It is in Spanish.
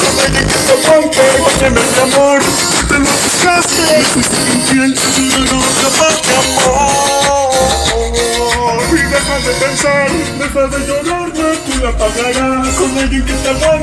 Solo llegué a golpe para ganarte amor Te lo buscaste, me fuiste infiel Y yo no acabaste amor Y deja de pensar, deja de llorar, no, tú la pagarás Con alguien que te amor